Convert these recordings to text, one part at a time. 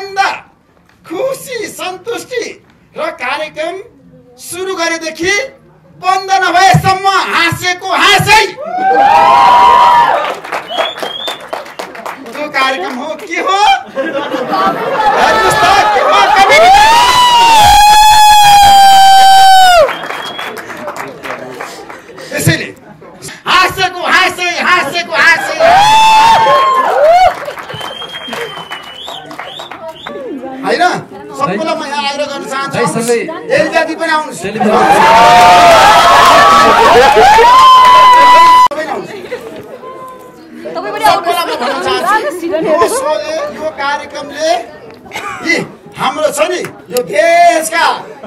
आनन्द खुसी सन्तुष्टि र कार्यक्रम सुरु गरेदेखि बन्द नभएसम्म हाँसेको हाँसै त्यो कार्यक्रम हो के हो कमेडी? त्यसैले हाँसेको हाँसे हाँसेको हाँसे होइन सबैलाई म यहाँ गर्न चाहन्छु जाति पनि आउनुहोस् यो कार्यक्रमले यी हाम्रो छ नि यो देशका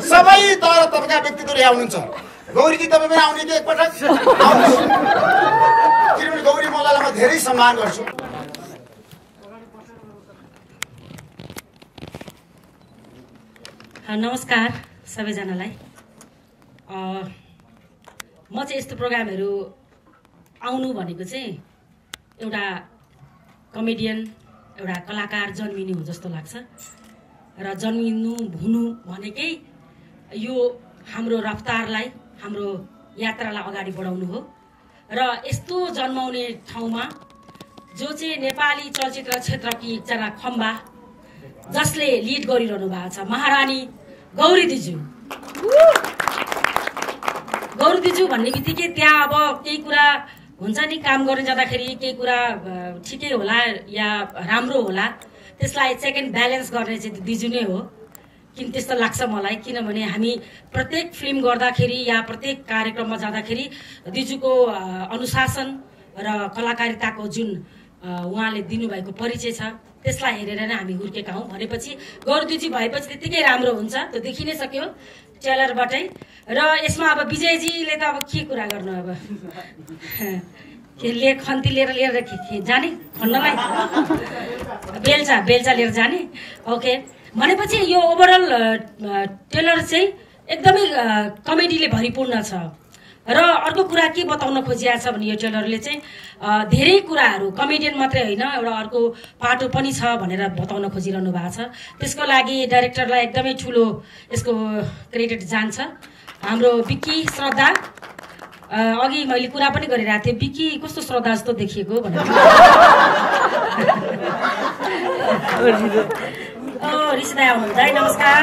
सबै तर तपाईँका व्यक्तित्वहरू यहाँ हुनुहुन्छ गौरीजी तपाईँ पनि आउने कि एकपटक किनभने गौरी मल्ललाई म धेरै सम्मान गर्छु। नमस्कार सबैजनालाई। म चाहिँ यस्तो प्रोग्रामहरू आउनु भनेको चाहिँ एउटा कमेडियन एउटा कलाकार जन्मिनु हो जस्तो लाग्छ। र जन्मिनु हुनु भनेकै यो हाम्रो रफ्तारलाई हाम्रो यात्रालाई अगाडि बढाउनु हो। र यस्तो जन्माउने ठाउँमा जो चाहिँ नेपाली चलचित्र क्षेत्रकी एकजना खम्बा जसले लिड गरिरहनु भएको छ महारानी गौरी दिजु। गौरी दिजु भन्ने बित्तिकै त्यहाँ अब केही कुरा हुन्छ नि काम गर्न जाँदाखेरि केही कुरा ठिकै होला या राम्रो होला त्यसलाई सेकेन्ड ब्यालेन्स गर्ने चाहिँ दिजु नै हो। किन त्यस्तो लाग्छ मलाई? किनभने हामी प्रत्येक फिल्म गर्दाखेरि या प्रत्येक कार्यक्रममा जाँदाखेरि दिजुको अनुशासन र कलाकारिताको जुन उहाँले दिनुभएको परिचय छ। त्यसलाई हेरेर नै हामी हुर्केका हौँ। भनेपछि गौरदुजी भएपछि त्यत्तिकै राम्रो हुन्छ। त्यो देखि नै सक्यो ट्रेलरबाटै। र यसमा अब विजयजीले त अब के कुरा गर्नु अब? ले खन्ती लिएर लिएर जाने? खन्नलाई? बेल्चा बेल्चा लिएर जाने? ओके। भनेपछि यो ओभरअल ट्रेलर चाहिँ एकदमै कमेडीले भरिपूर्ण छ। र अर्को कुरा के बताउन खोजिएको छ भने यो ट्रेलरले चाहिँ धेरै कुराहरू कमेडियन मात्रै होइन एउटा अर्को पाटो पनि छ भनेर बताउन खोजिरहनु भएको छ। त्यसको लागि डाइरेक्टरलाई एकदमै ठुलो यसको क्रेडिट जान्छ। हाम्रो विक्की श्रद्धा अघि मैले कुरा पनि गरिरहेको थिएँ विक्की कस्तो श्रद्धा जस्तो देखिएको भनेर। दाई आउनुहुन्छ है नमस्कार।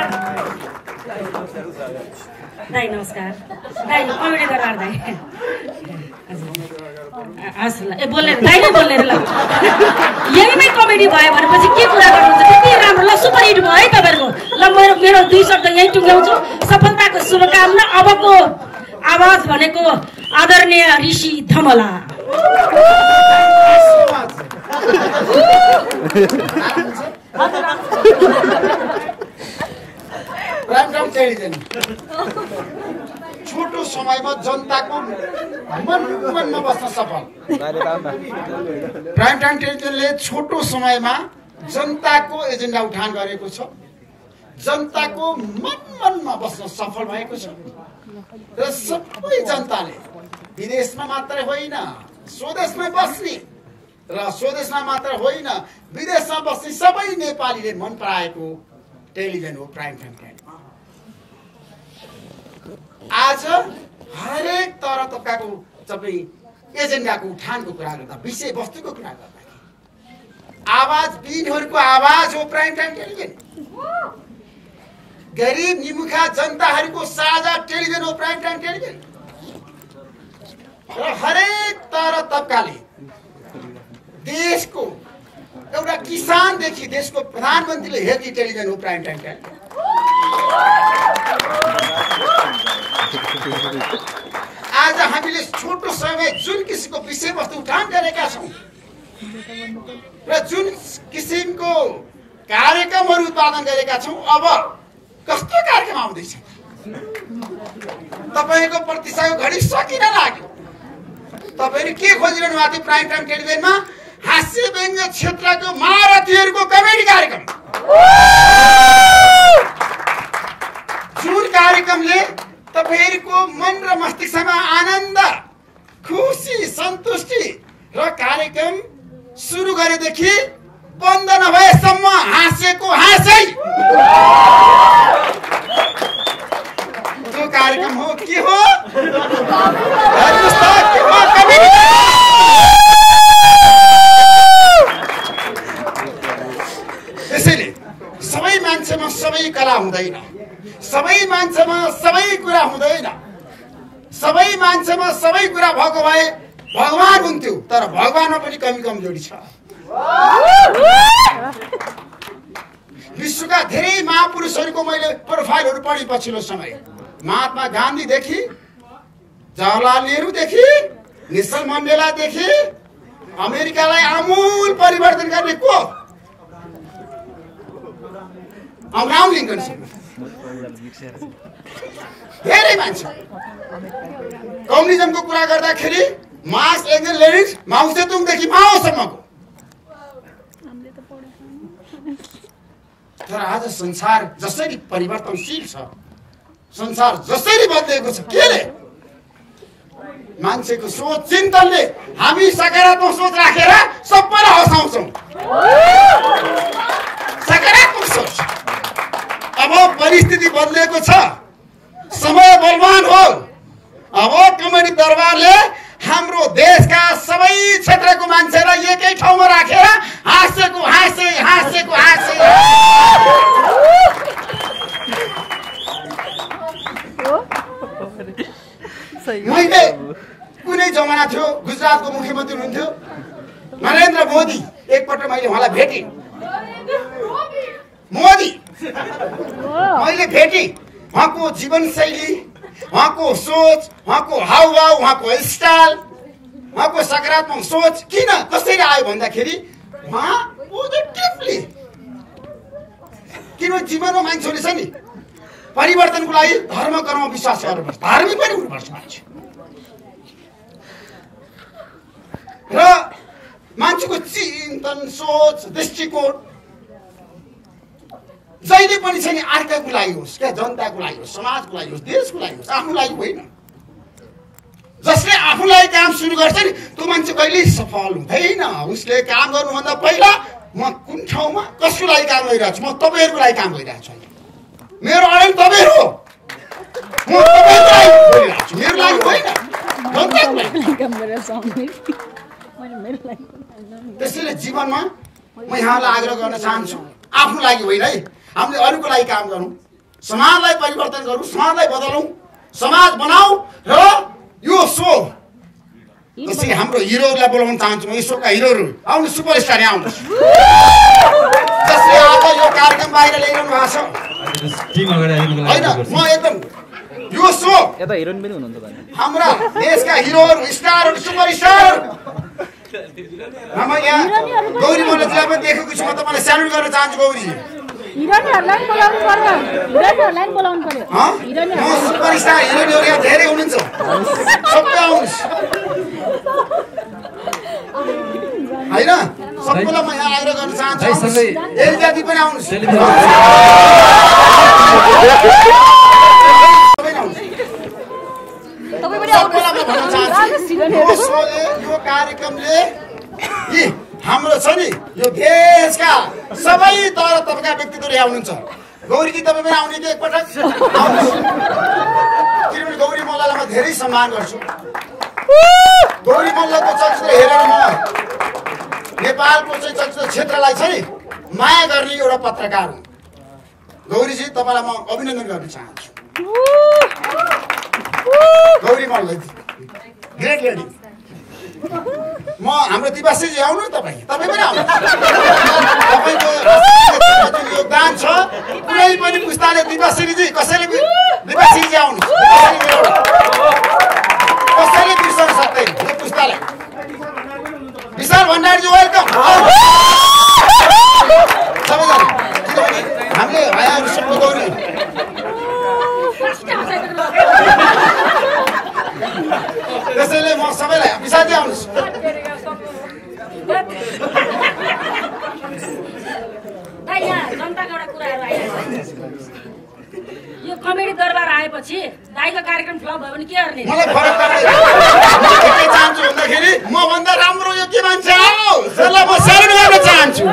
दाई नमस्कार दाई कमेडी गरेर दाई हस् ल ए बोल्ने दाई नै बोल्ने ल यहीमै कमेडी भयो भनेपछि के कुरा गर्नुहुन्छ त्यति राम्रो ल सुपर हिट भयो है तपाईँहरूको ल मेरो मेरो दुई शब्द यहीँ टुङ्ग्याउँछु सफलताको शुभकामना अबको आवाज भनेको आदरणीय Rishi Dhamala prime time television छोटो समयमा जनताको मन मनमा बस्न सफल। प्राइम टाइम टेलिभिजनले छोटो समयमा जनताको एजेन्डा उठान गरेको छ। जनताको मन मनमा बस्न सफल भएको छ। र सबै जनताले विदेशमा मात्रै होइन स्वदेशमा बस्ने र स्वदेशमा मात्र होइन विदेशमा बस्ने सबै नेपालीले मन पराएको टेलिभिजन हो प्राइम टाइम आज हरेक तर तपाईँको तपाईँ एजेन्डाको उठानको कुरा गर्दा विषयवस्तुको कुरा गर्दा आवाज दिनहरूको आवाज हो प्राइम टाइम टेलिभिजन। गरिब निमुखा जनताहरूको साझा टेलिभिजन हो प्राइम टाइम टेलिभिजन। र हरेक तर तबकाले देशको एउटा किसानदेखि देशको प्रधानमन्त्रीले हेर्ने टेलिभिजन हो प्राइम टाइम टेलिभिजन। आज हामीले छोटो समय जुन किसिमको विषयवस्तु उठान गरेका छौँ र जुन किसिमको कार्यक्रमहरू उत्पादन गरेका छौँ अब कस्तो कार्यक्रम आउँदैछ? तपाईँको प्रतिष्ठाको घडी सकिन लाग्यो। तपाईँहरू के खोजिरहनु भएको थियो प्राइम टाइम टेलिभिजनमा? हास्य व्यङ्ग्य क्षेत्रको महारथीहरूको कमेडी कार्यक्रम। जुन कार्यक्रमले तपाईँहरूको मन र मस्तिष्कमा आनन्द खुसी सन्तुष्टि र कार्यक्रम सुरु गरेदेखि बन्द नभएसम्म हाँसेको हाँसै। कार्यक्रम हो हो? के हो सबै कला हुँदैन। सबै मान्छेमा सबै कुरा हुँदैन। सबै मान्छेमा सबै कुरा भएको भए भगवान् हुन्थ्यो तर भगवानमा पनि कमी कमजोरी छ। विश्वका धेरै महापुरुषहरूको मैले प्रोफाइलहरू पढेँ पछिल्लो समय। महात्मा गान्धीदेखि जवाहरलाल नेहरूदेखि नेसन मण्डेलादेखि अमेरिकालाई आमूल परिवर्तन गर्ने को? अब्राहम लिङ्कनसम्म धेरै मान्छे कम्युनिजमको कुरा गर्दाखेरि मार्क्स एङ्गल लेनिन माउ सेतुङदेखि माओसम्मको तर आज संसार जसरी परिवर्तनशील छ संसार जसरी बदलिएको छ केले? मान्छेको सोच चिन्तनले हामी सकारात्मक सोच राखेर सबैलाई हँसाउँछौँ। सकारात्मक सोच। अब परिस्थिति बदलिएको छ। समय बलवान हो। अब कमेडी दरबारले हाम्रो देशका सबै क्षेत्रको मान्छेलाई एकै ठाउँमा राखेर हाँसेको हाँसे हाँसेको हाँसे मैले कुनै जमाना थियो गुजरातको मुख्यमन्त्री हुनुहुन्थ्यो नरेन्द्र मोदी एकपल्ट मैले उहाँलाई भेटेँ मोदी मैले भेटेँ उहाँको जीवनशैली उहाँको सोच उहाँको हाउभाउ उहाँको स्टाइल उहाँको सकारात्मक सोच किन कसरी आयो भन्दाखेरि उहाँ किनभने जीवनमा मान्छेले छ नि परिवर्तनको लागि धर्म कर्म विश्वास गर्नुपर्छ। धार्मिक पनि हुनुपर्छ मान्छे। र मान्छेको चिन्तन सोच दृष्टिकोण जहिले पनि छ नि अर्काको लागि होस् क्या जनताको लागि होस् समाजको लागि होस् देशको लागि होस् आफ्नो लागि होइन। जसले आफूलाई काम सुरु गर्छ नि त्यो मान्छे कहिल्यै सफल हुँदैन। उसले काम गर्नुभन्दा पहिला म कुन ठाउँमा कसको लागि काम गरिरहेको छु? म तपाईँहरूको लागि काम गरिरहेको छु। मेरो अडेन तपाईँहरू हो। म मेरो लागि होइन। त्यसैले जीवनमा म यहाँलाई आग्रह गर्न चाहन्छु। आफ्नो लागि होइन है। हामीले अरूको लागि काम गरौँ। समाजलाई परिवर्तन गरौँ समाजलाई बदलौँ समाज बनाऊ र यो सो जसरी हाम्रो हिरोहरूलाई बोलाउन चाहन्छु म यो सोका हिरोहरू। आउनु सुपरस्टार यहाँ आउनुहोस्। जसले आज यो कार्यक्रम बाहिर ल्याइरहनु भएको छ। होइन लागि म एकदम यो सो यता हिरोइन पनि हुनुहुन्छ भने। हाम्रा देशका हिरोहरू स्टारहरू सुपर स्टार म यहाँ गौरी मल्लजीलाई पनि देखेको छु म तपाईँलाई स्यालुट गर्न चाहन्छु गौरीजी। बोलाउनु पर्यो बोलाउनु धेरै हुनुहुन्छ सबै आउनुहोस् होइन सबैलाई म यहाँ आग्रह गर्न चाहन्छु। एल जाति पनि आउनुहोस् चाहन्छु यो कार्यक्रमले यी हाम्रो छ नि यो देशका सबै तर तपाईँका व्यक्तित्वहरू यहाँ हुनुहुन्छ गौरीजी तपाईँ पनि आउने कि एकपटक? किनभने गौरी मल्ललाई म धेरै सम्मान गर्छु। गौरी मल्लको चलचित्र हेरेर म नेपालको चाहिँ चलचित्र क्षेत्रलाई छ नि माया गर्ने एउटा पत्रकार हुँ। गौरीजी तपाईँलाई म अभिनन्दन गर्न चाहन्छु। गौरी मल्ल ग्रेट लेडी म हाम्रो दिवासीजी आउनु तपाईँ? तपाईँ पनि आउनु। तपाईँको योगदान छ। कुनै पनि पुस्ताले दिवासीजी कसैले दिवासीजी आउनु। कसैले बिर्सन सक्दैन। यो पुस्तालाई। विशाल भण्डारीजी वेलकम सबैजना किनभने हामीले भाइहरू सबै गौरी त्यसैले म सबैलाई विशालजी आउनुहोस् दाइ यहाँ जनताको एउटा कुराहरू आइरहेको छ यो कमेडी दरबार आएपछि दाइको कार्यक्रम फ्लप भयो भने के गर्ने? मलाई फरक पर्दैन म के चाहन्छु भन्दाखेरि मभन्दा राम्रो यो के मान्छे? जसलाई म गर्न चाहन्छु।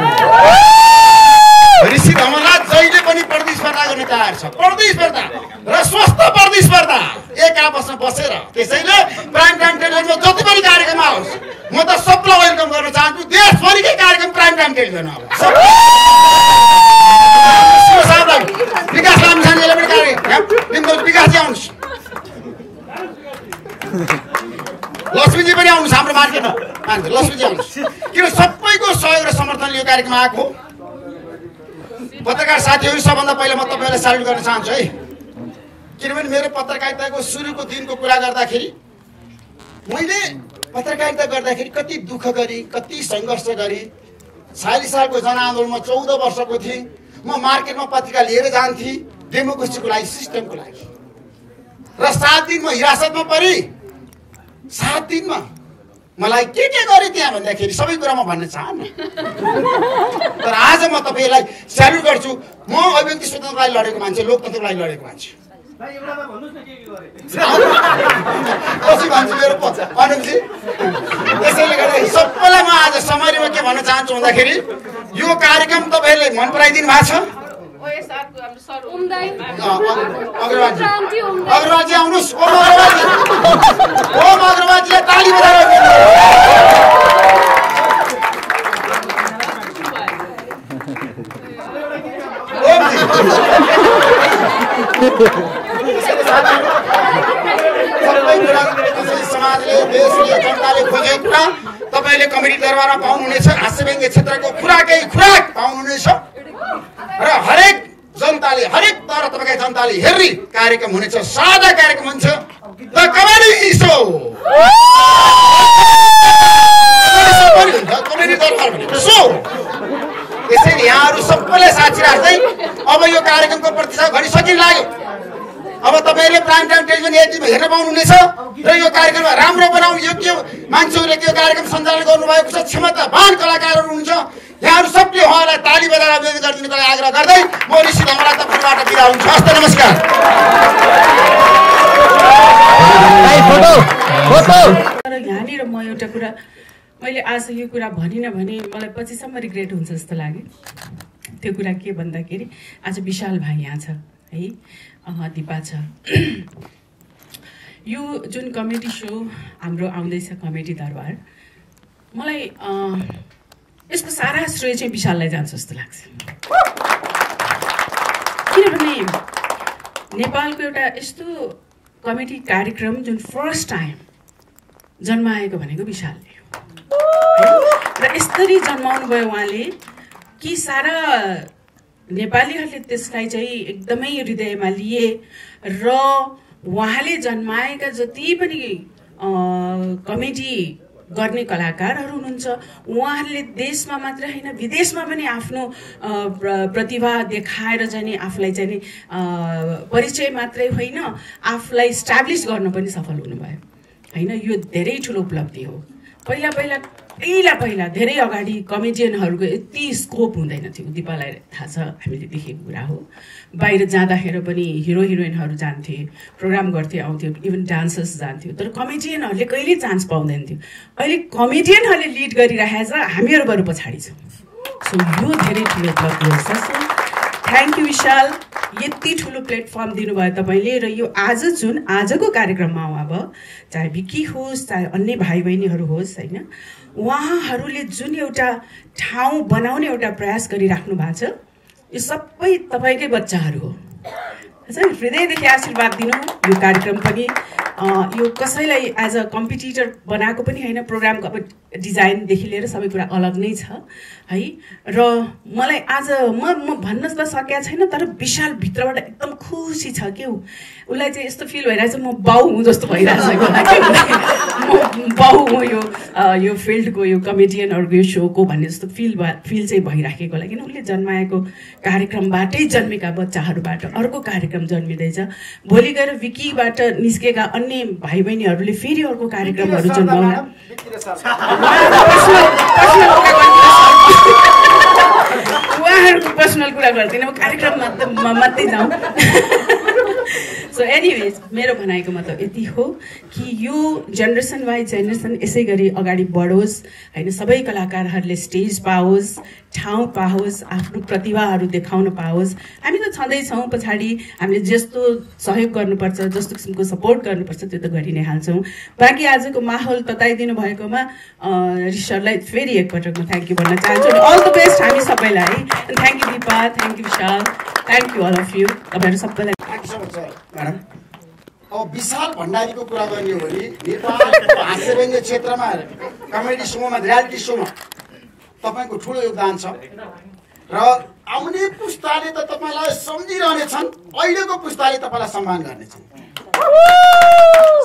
कार्यक्रम आएको पत्रकार साथीहरू सबभन्दा पहिला म तपाईँलाई साल्युट गर्न चाहन्छु है। किनभने मेरो पत्रकारिताको सुरुको दिनको कुरा गर्दाखेरि मैले पत्रकारिता गर्दाखेरि कति दुःख गरेँ कति सङ्घर्ष गरेँ। छयालिस सालको जनआन्दोलनमा चौध वर्षको थिएँ। म मार्केटमा पत्रिका लिएर जान्थेँ डेमोक्रेसीको लागि सिस्टमको लागि। र सात दिन म हिरासतमा परेँ। सात दिनमा मलाई के के गरेँ त्यहाँ भन्दाखेरि सबै कुरा म भन्न चाहन्न। तर आज म तपाईँलाई स्याल्युट गर्छु। म अभिव्यक्ति स्वतन्त्रको लागि लडेको मान्छे लोकतन्त्रको लागि लडेको मान्छे। पछि भन्छु मेरो अनुपजी त्यसैले गर्दा सबैलाई म आज समरीमा के भन्न चाहन्छु भन्दाखेरि यो कार्यक्रम तपाईँहरूले मन पराइदिनु भएको छ। आउनुहोस् ओम ताली बजाएर समाजले देशले जनताले खोजेको कुरा तपाईँले कमेडी दरबारमा पाउनुहुनेछ हाँस्यव्यङ्ग्य क्षेत्रको खुराकै खुराक पाउनुहुनेछ र हरेक जनताले हरेक तर तपाईँका जनताले हेर्ने कार्यक्रम हुनेछ सादा कार्यक्रम हुन्छ। The comedy show comedy Darbar भनेको सो त्यसैले यहाँहरू सबैलाई साक्षी राख्दै अब यो कार्यक्रमको प्रतीक्षा घडी सकिन लाग्यो। अब तपाईँले प्राइम टाइम टेलिभिजन एटिभीमा हेर्न पाउनुहुनेछ र यो कार्यक्रममा राम्रो बनाउने योग्य मान्छेहरूले त्यो कार्यक्रम सञ्चालन गर्नुभएको छ। क्षमतावान कलाकारहरू हुनुहुन्छ। यहाँहरू सबले उहाँलाई ताली बजाएर अभिवादन गरिदिनुको लागि आग्रह गर्दै म ऋषि धमला तपाईँबाट बिदा हुन्छु। हस्त नमस्कार। तर यहाँनिर म एउटा कुरा मैले आज यो कुरा भनिनँ भने मलाई पछिसम्म रिग्रेट हुन्छ जस्तो लाग्यो। त्यो कुरा के भन्दाखेरि आज विशाल भाइ यहाँ छ है? अँ, दिपा छ। यो जुन कमेडी सो हाम्रो आउँदैछ कमेडी दरबार मलाई अँ, यसको सारा श्रेय चाहिँ विशाललाई जान्छ जस्तो लाग्छ। किनभने नेपालको एउटा यस्तो कमेडी कार्यक्रम जुन फर्स्ट टाइम जन्माएको भनेको विशालले र यसरी जन्माउनु भयो उहाँले कि सारा नेपालीहरूले त्यसलाई चाहिँ एकदमै हृदयमा लिए र उहाँले जन्माएका जति पनि कमेडी गर्ने कलाकारहरू हुनुहुन्छ। उहाँहरूले देशमा मात्र होइन विदेशमा पनि आफ्नो प्रतिभा देखाएर चाहिँ आफूलाई चाहिँ परिचय मात्रै होइन आफूलाई इस्टाब्लिस गर्न पनि सफल हुनुभयो। होइन यो धेरै ठुलो उपलब्धि हो। पहिला पहिला पहिला पहिला धेरै अगाडि कमेडियनहरूको यति स्कोप हुँदैन थियो। दिपालाई थाहा छ हामीले देखेको कुरा हो। बाहिर जाँदाखेरि पनि हिरो हिरोइनहरू जान्थे प्रोग्राम गर्थे आउँथ्यो इभन डान्सर्स जान्थ्यो। तर कमेडियनहरूले कहिले चान्स पाउँदैन थियो। अहिले कमेडियनहरूले लिड गरिरहेको छ हामीहरू बरु पछाडि छौँ। सो यो धेरै ठुलो उपलब्धि सो थ्याङ्क यू विशाल यति ठुलो प्लेटफर्म दिनुभयो तपाईँले र यो आज जुन आजको कार्यक्रममा अब चाहे विकी होस् चाहे अन्य भाइ बहिनीहरू होस् होइन उहाँहरूले जुन एउटा ठाउँ बनाउने एउटा प्रयास गरिराख्नु भएको छ यो सबै तपाईँकै बच्चाहरू हो। हृदयदेखि आशीर्वाद दिनु। यो कार्यक्रम पनि यो कसैलाई एज अ कम्पिटिटर बनाएको पनि होइन प्रोग्रामको अब डिजाइनदेखि लिएर सबै कुरा अलग नै छ है? र मलाई आज म म भन्न त सकेको छैन तर विशाल भित्रबाट एकदम खुसी छ के हो? उसलाई चाहिँ यस्तो फिल भइरहेछ म बाउ हुँ जस्तो भइरहेछ म बाउ हुँ यो यो फिल्डको यो कमेडियनहरूको यो सोको भन्ने जस्तो फिल फिल चाहिँ भइराखेको होला। किन उसले जन्माएको कार्यक्रमबाटै जन्मेका बच्चाहरूबाट अर्को कार्यक्रम जन्मिँदैछ। भोलि गएर विकीबाट निस्केका अन्य भाइ बहिनीहरूले फेरि अर्को कार्यक्रमहरू जन्माउला उहाँहरूको पर्सनल कुरा गर्दिनँ म कार्यक्रममा मात्रै जाउँ। सो एनिवेज मेरो भनाइको मतलब यति हो कि यो जेनेरेसन वाइज जेनेरेसन यसै गरी अगाडि बढोस् होइन? सबै कलाकारहरूले स्टेज पाओस् ठाउँ पाओस् आफ्नो प्रतिभाहरू देखाउन पाओस्। हामी त छँदैछौँ पछाडि। हामीले जस्तो सहयोग गर्नुपर्छ जस्तो किसिमको सपोर्ट गर्नुपर्छ त्यो त गरि नै हाल्छौँ। बाँकी आजको माहौल तताइदिनु भएकोमा रिसरलाई फेरि एकपटक म थ्याङ्क यू भन्न चाहन्छु अल द बेस्ट हामी सबैलाई। Thank you Dipa thank you Vishal thank you all of you तपाईँहरू सबैलाई म्याडम अब विशाल भण्डारीको कुरा गर्ने हो भने नेपालको हास्यव्यङ्ग्य क्षेत्रमा कमेडी सोमा रियालिटी सोमा तपाईँको ठुलो योगदान छ। र आउने पुस्ताले त तपाईँलाई सम्झिरहनेछन् अहिलेको पुस्ताले तपाईँलाई सम्मान गर्नेछन्।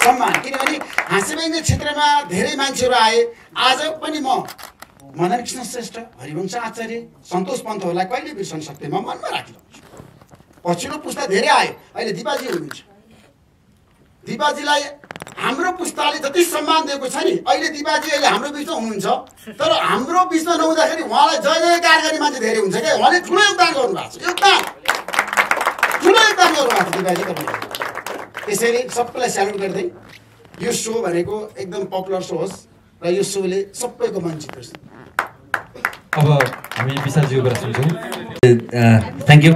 सम्मान। किनभने हाँस्यव्यङ्ग्य क्षेत्रमा धेरै मान्छेहरू आए। आज पनि म मदन कृष्ण श्रेष्ठ हरिवंश आचार्य सन्तोष पन्तहरूलाई कहिले बिर्सन सक्दैन म मनमा राखिरहन्छु। पछिल्लो पुस्ता धेरै आयो। अहिले दिपाजी हुनुहुन्छ। दिपाजीलाई हाम्रो पुस्ताले जति सम्मान दिएको छ नि अहिले दिपाजी अहिले हाम्रो बिचमा हुनुहुन्छ। तर हाम्रो बिचमा नहुँदाखेरि उहाँलाई जय जयकार गर्ने मान्छे धेरै हुन्छ क्या। उहाँले ठुलो योगदान गर्नुभएको छ। योगदान! ठुलो योगदान गर्नुभएको छ दिपाजी तपाईँले। त्यसैले सबैलाई स्यालुट गर्दै यो सो भनेको एकदम पपुलर सो होस् र यो सोले सबैको मन जितोस् अब हामी विशालजीको कुरा सुन्छौँ। थ्याङ्क यू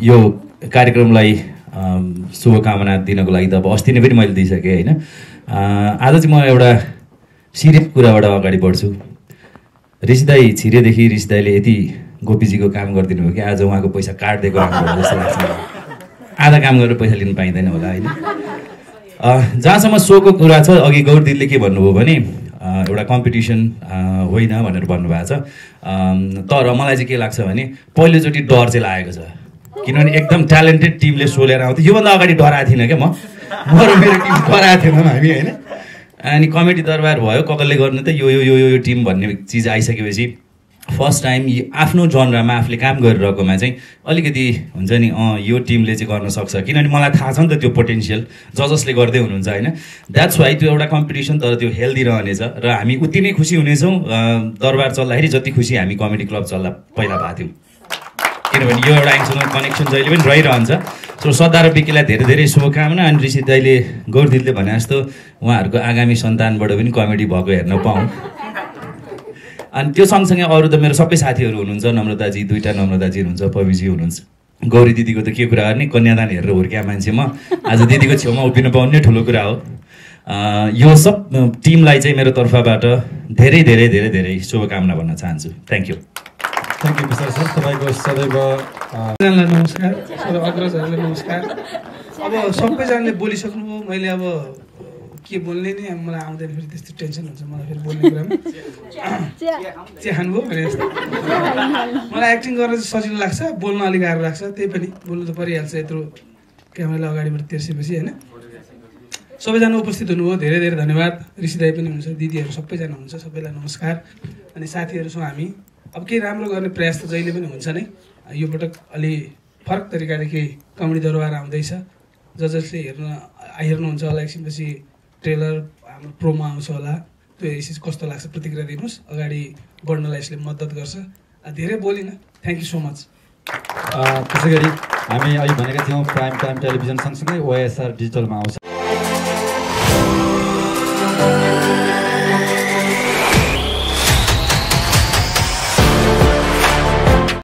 यो कार्यक्रमलाई अम, शुभकामना दिनको लागि त अब अस्ति नै पनि मैले दिइसकेँ होइन? अ, आज चाहिँ म एउटा सिरियस कुराबाट अगाडि बढ्छु। ऋषिदाई छिरेदेखि ऋषिदाईले यति गोपीजीको काम गरिदिनु भयो कि आज उहाँको पैसा काटिदिएको राम्रो जस्तो लाग्छ। आधा काम गरेर पैसा लिनु पाइँदैन होला होइन? अ, जहाँसम्म सोको कुरा छ अघि गौर दिदीले के भन्नुभयो भने एउटा कम्पिटिसन होइन भनेर भन्नुभएको छ। तर मलाई चाहिँ के लाग्छ भने पहिलोचोटि डर चाहिँ लागेको छ। किनभने एकदम ट्यालेन्टेड टिमले सो लिएर आउँथ्यो। योभन्दा अगाडि डराएको थिइनँ क्या म। म र मेरो टिम डराएको थिएनौँ हामी होइन? अनि कमेडी दरबार भयो ककलले गर्नु त यो यो यो यो टिम भन्ने चिज आइसकेपछि फर्स्ट टाइम आफ्नो जनरामा आफूले काम गरिरहेकोमा चाहिँ अलिकति हुन्छ नि अँ यो टिमले चाहिँ गर्न सक्छ। किनभने मलाई थाहा छ नि त त्यो पोटेन्सियल ज जसले गर्दै हुनुहुन्छ होइन। द्याट्स वाइ त्यो एउटा कम्पिटिसन तर त्यो हेल्दी रहनेछ। र हामी उति नै खुसी हुनेछौँ। दरबार चल्दाखेरि जति खुसी हामी कमेडी क्लब चल्दा पहिला भएको थियौँ। किनभने यो एउटा आइन्सँग कनेक्सन जहिले पनि रहिरहन्छ। सो सदा र विकीलाई धेरै धेरै शुभकामना अनि ऋषि दाईले गौरदिदले भने जस्तो उहाँहरूको आगामी सन्तानबाट पनि कमेडी भएको हेर्न पाऊँ। अनि त्यो सँगसँगै अरू त मेरो सबै साथीहरू हुनुहुन्छ नम्रताजी दुईवटा नम्रताजी हुनुहुन्छ पविजी हुनुहुन्छ। गौरी दिदीको त के कुरा गर्ने कन्यादान हेरेर हुर्किया मान्छे म। आज दिदीको छेउमा उभिनु पाउने ठुलो कुरा हो। यो सब टिमलाई चाहिँ मेरो तर्फबाट धेरै धेरै धेरै धेरै शुभकामना भन्न चाहन्छु। Thank you thank you Vishal sir तपाईँको सदैव नमस्कार। सबै अग्रजहरूलाई नमस्कार। अब सबैजनाले बोलिसक्नुभयो मैले अब के बोल्ने नि? मलाई आउँदैन फेरि त्यस्तो टेन्सन हुन्छ मलाई फेरि बोल्ने कुरामा चिया भने जस्तो मलाई एक्टिङ गर्न चाहिँ सजिलो लाग्छ बोल्न अलिक गाह्रो लाग्छ त्यही पनि बोल्नु त परिहाल्छ यत्रो क्यामेरालाई अगाडिबाट तेर्सेपछि होइन? सबैजना उपस्थित हुनुभयो धेरै धेरै धन्यवाद। ऋषिदाई पनि हुनुहुन्छ दिदीहरू सबैजना हुनुहुन्छ सबैलाई नमस्कार। अनि साथीहरू छौँ हामी अब केही राम्रो गर्ने प्रयास त जहिले पनि हुन्छ नै। यो पटक अलि फरक तरिकादेखि कमेडी दरबार आउँदैछ। ज जसले हेर्न हेर्नुहुन्छ होला एकछिनपछि ट्रेलर हाम्रो प्रोमो आउँछ होला। त्यो हेरेपछि कस्तो लाग्छ प्रतिक्रिया दिनुहोस्। अगाडि बढ्नलाई यसले मद्दत गर्छ। धेरै बोलिनँ। थ्याङ्क यू सो मच त्यसै गरी हामी अघि भनेका थियौँ प्राइम टाइम टेलिभिजन सँगसँगै ओएसआर डिजिटलमा आउँछ।